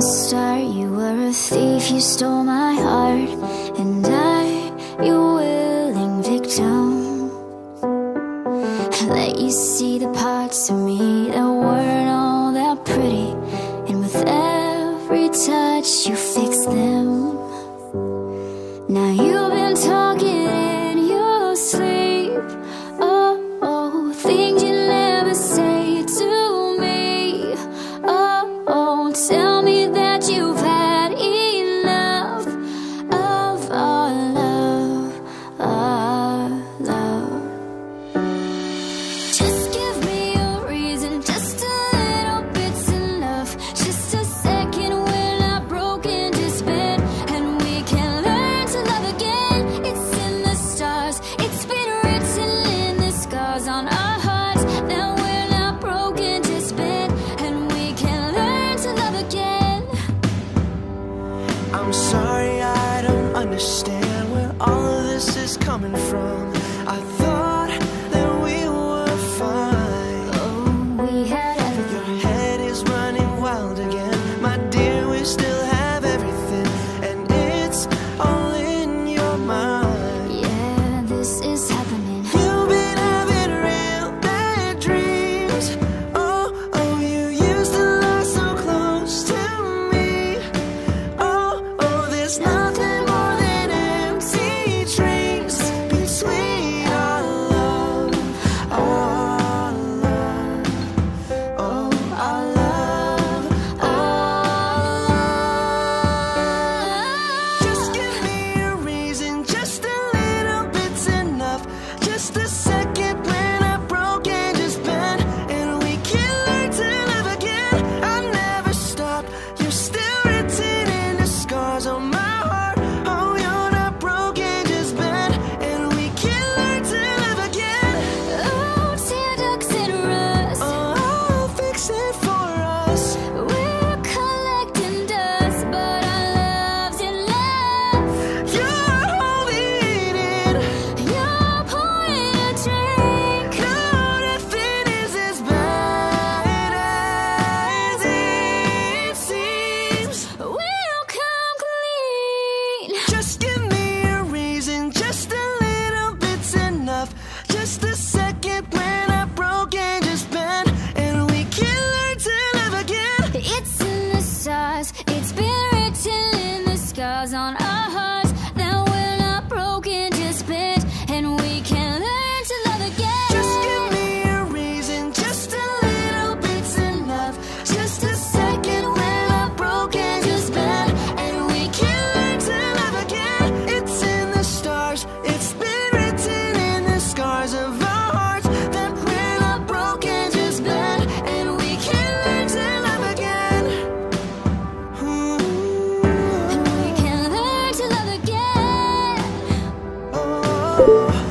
star, you were a thief, you stole my heart And I, your willing victim I let you see the parts of me that weren't all that pretty And with every touch you feel. understand. Oh.